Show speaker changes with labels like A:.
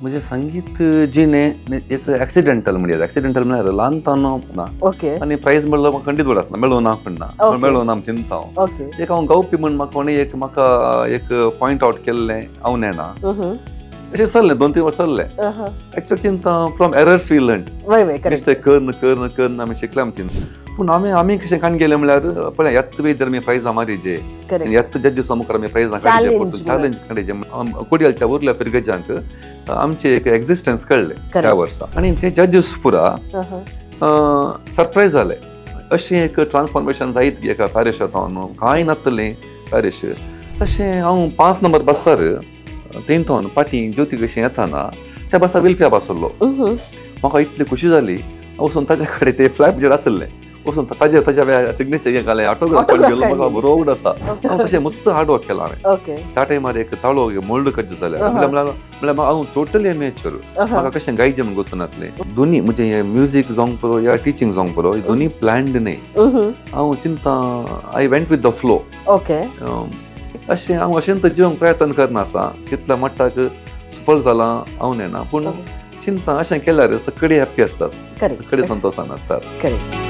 A: म्हणजे संगीत जिणे एक ऍक्सिडेंटल म्हणजे ऍक्सिडेंटल म्हळ्यार ल्हानतान ना.
B: ओके
A: आनी प्रायज म्हणल्यार म्हाका खंडीत वड आसना मेळूं ना. म्हणना
B: Okay.
A: मेळूं ना चिंता हांव
B: ओके
A: एक हांव गावपी म्हण म्हाका एक म्हाका एक पॉयंट हांव. अशें चल्लें दोन तीन वर्स चल्लें. एक्चुअली चिंता from errors we learn mistake करन करन करन आमी शिकले आमी चिंता. पूण आमी आमी कशें काण गेले म्हळ्यार पळय येत्त वेळी जर आमी प्रायज मारी जे
B: करेक्ट
A: येत्त जज मुखार आमी प्रायज
B: Challenge
A: चॅलेंज काडचे कोडयालच्या उरल्या पिरगेजांक आमचे एक एक्झिस्टन्स कळ्ळे त्या. वर्सा आनी ते जजीस पुरा. सरप्रायज जाले अशें एक ट्रान्सफॉर्मेशन जायत एका पॅरिशांत कांय नासतलें पॅरिश तशें हांव पांच नंबर बसार तेंतोन पाटी ज्योती कशें येताना त्या बसार वेलप्या बसल्लो. म्हाका इतली खुशी जाली वचून ताज्या कडेन ते फ्लॅप आसलें. वचून ताज्या ताज्या सिग्नेचर हें घालें ऑटोग्राफ गेलो म्हाका
B: काडली.
A: बरो आवड आसा. हांव तशें मस्त हार्ड वर्क केला हांवें त्या टायमार एक ताळो मोल्ड करचे म्हळ्यार म्हळ्यार हांव टोटली एमेच्युअर. म्हाका कशें गायचे म्हण गोतनातलें दोनी म्हणजे हे म्युझीक जावंक पुरो या टिचींग जावंक पुरो दोनी प्लॅन्ड न्ही. हांव चिंता I went with the flow
B: okay
A: अशें हांव अशें जिवंक प्रयत्न करना आसा. कितल्या मट्टाक सफल जालां हांव नेना. पूण चिंता अशें केल्यार सकडी हॅप्पी आसतात सकडी संतोशान आसतात
B: करेक्ट